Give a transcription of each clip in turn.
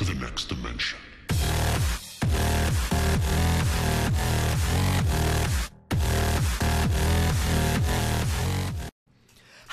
to the next dimension.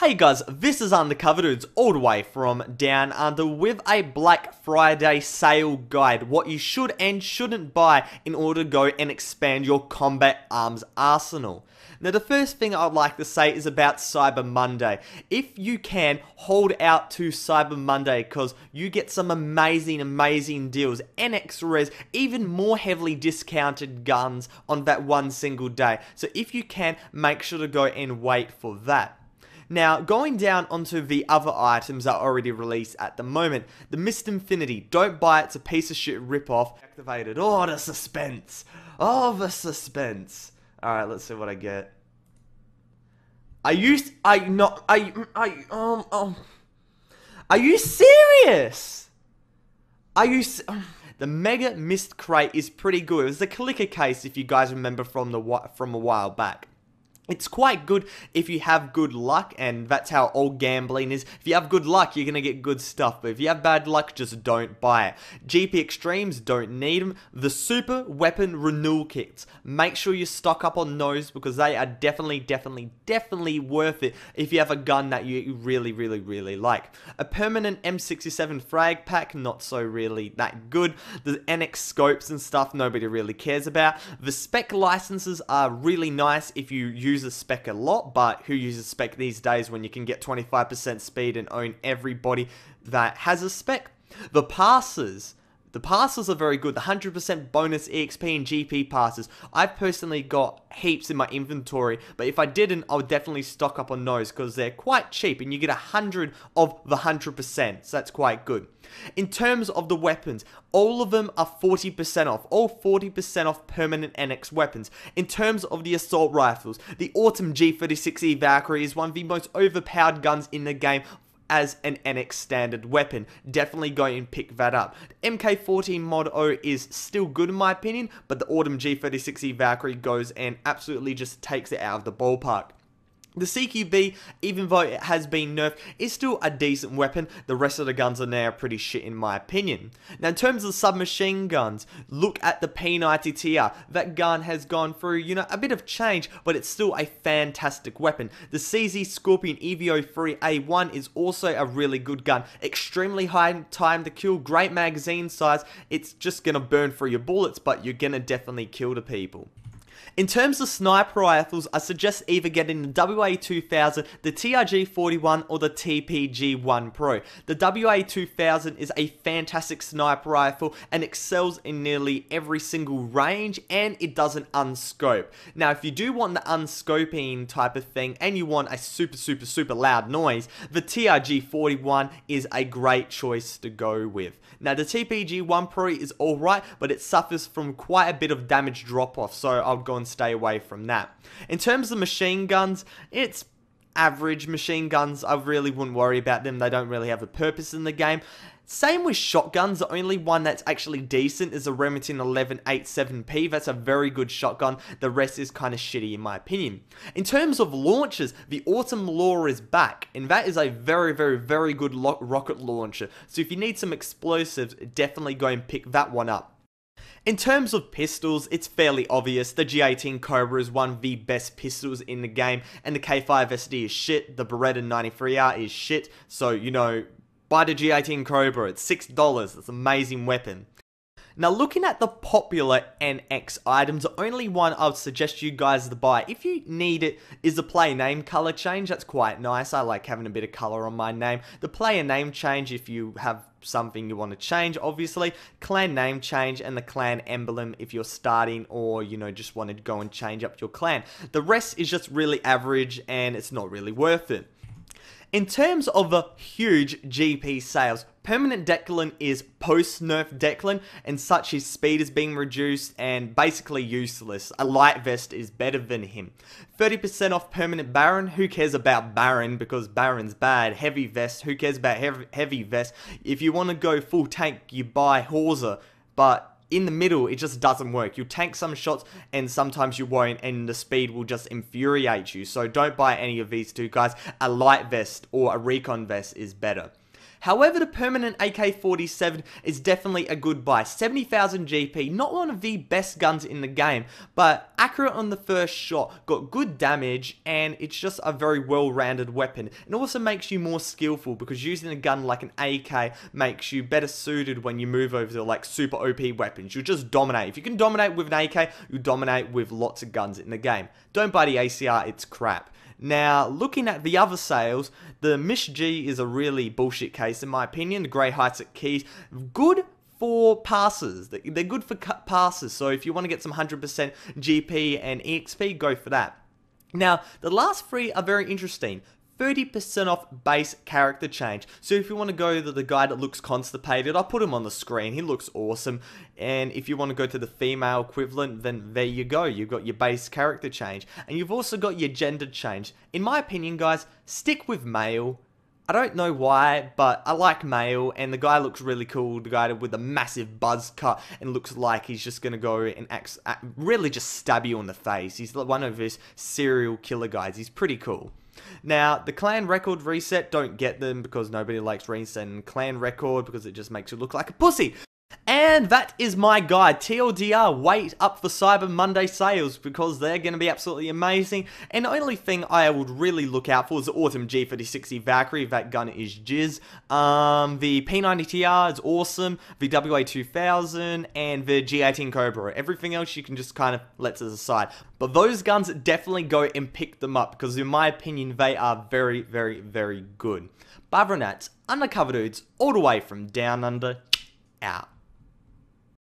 Hey guys, this is Undercover Dudes all the way from Down Under with a Black Friday sale guide. What you should and shouldn't buy in order to go and expand your combat arms arsenal. Now the first thing I'd like to say is about Cyber Monday. If you can, hold out to Cyber Monday because you get some amazing, amazing deals. NX Res, even more heavily discounted guns on that one single day. So if you can, make sure to go and wait for that. Now, going down onto the other items that are already released at the moment, the Mist Infinity, don't buy it, it's a piece of shit ripoff. Activated, oh the suspense, oh the suspense. Alright, let's see what I get. Are you, I not, I, I, um, um, are you serious? Are you, the Mega Mist Crate is pretty good. It was the clicker case if you guys remember from the, from a while back. It's quite good if you have good luck, and that's how all gambling is. If you have good luck, you're gonna get good stuff, but if you have bad luck, just don't buy it. GP Extremes, don't need them. The Super Weapon Renewal Kits, make sure you stock up on those because they are definitely, definitely, definitely worth it if you have a gun that you really, really, really like. A permanent M67 frag pack, not so really that good. The NX scopes and stuff, nobody really cares about. The spec licenses are really nice if you use uses spec a lot, but who uses spec these days when you can get 25% speed and own everybody that has a spec? The passes. The passes are very good. The 100% bonus EXP and GP passes. I've personally got heaps in my inventory, but if I didn't, I would definitely stock up on those because they're quite cheap and you get 100 of the 100%, so that's quite good. In terms of the weapons, all of them are 40% off, all 40% off permanent NX weapons. In terms of the assault rifles, the Autumn G36E Valkyrie is one of the most overpowered guns in the game as an NX standard weapon. Definitely go and pick that up. The MK14 Mod O is still good in my opinion, but the Autumn G36E Valkyrie goes and absolutely just takes it out of the ballpark. The CQB, even though it has been nerfed, is still a decent weapon. The rest of the guns are now pretty shit in my opinion. Now in terms of submachine guns, look at the P90TR. That gun has gone through, you know, a bit of change, but it's still a fantastic weapon. The CZ Scorpion EVO 3A1 is also a really good gun. Extremely high time to kill, great magazine size. It's just gonna burn through your bullets, but you're gonna definitely kill the people. In terms of sniper rifles, I suggest either getting the WA2000, the TRG41, or the TPG1 Pro. The WA2000 is a fantastic sniper rifle and excels in nearly every single range and it doesn't unscope. Now, if you do want the unscoping type of thing and you want a super, super, super loud noise, the TRG41 is a great choice to go with. Now, the TPG1 Pro is alright, but it suffers from quite a bit of damage drop off, so I'll go and stay away from that. In terms of machine guns, it's average machine guns. I really wouldn't worry about them. They don't really have a purpose in the game. Same with shotguns, the only one that's actually decent is a Remington 1187P. That's a very good shotgun. The rest is kind of shitty in my opinion. In terms of launchers, the Autumn Law is back, and that is a very, very, very good rocket launcher. So if you need some explosives, definitely go and pick that one up. In terms of pistols, it's fairly obvious. The G18 Cobra is one of the best pistols in the game, and the K5 SD is shit. The Beretta 93R is shit. So, you know, buy the G18 Cobra. It's $6. It's an amazing weapon. Now looking at the popular NX items, the only one I would suggest you guys to buy, if you need it, is the player name color change. That's quite nice. I like having a bit of color on my name. The player name change, if you have something you want to change, obviously. Clan name change and the clan emblem if you're starting or, you know, just want to go and change up your clan. The rest is just really average and it's not really worth it. In terms of the huge GP sales, Permanent Declan is post-nerf Declan, and such his speed is being reduced and basically useless. A light vest is better than him. 30% off Permanent Baron, who cares about Baron because Baron's bad. Heavy vest, who cares about heavy, heavy vest. If you want to go full tank, you buy Hauser, but in the middle, it just doesn't work. You'll tank some shots and sometimes you won't, and the speed will just infuriate you. So don't buy any of these two guys. A light vest or a recon vest is better. However, the permanent AK-47 is definitely a good buy. 70,000 GP, not one of the best guns in the game, but accurate on the first shot, got good damage, and it's just a very well-rounded weapon. It also makes you more skillful because using a gun like an AK makes you better suited when you move over to like super OP weapons. You'll just dominate. If you can dominate with an AK, you dominate with lots of guns in the game. Don't buy the ACR, it's crap. Now, looking at the other sales, the Mish G is a really bullshit case in my opinion. The Grey Heights at Keys, good for passes. They're good for passes, so if you want to get some 100% GP and EXP, go for that. Now, the last three are very interesting. 30% off base character change. So if you want to go to the guy that looks constipated, I'll put him on the screen. He looks awesome. And if you want to go to the female equivalent, then there you go. You've got your base character change. And you've also got your gender change. In my opinion, guys, stick with male. I don't know why, but I like male, and the guy looks really cool. The guy with a massive buzz cut and looks like he's just gonna go and act, really just stab you in the face. He's one of his serial killer guys. He's pretty cool. Now, the clan record reset, don't get them because nobody likes resetting clan record because it just makes you look like a pussy. And that is my guide. TLDR, wait up for Cyber Monday sales because they're going to be absolutely amazing. And the only thing I would really look out for is the Autumn G36E Valkyrie. That gun is jizz. Um, the P90TR is awesome. The WA2000 and the G18 Cobra. Everything else you can just kind of let to the side. But those guns, definitely go and pick them up because in my opinion, they are very, very, very good. Bavronats, undercover dudes, all the way from down under, out.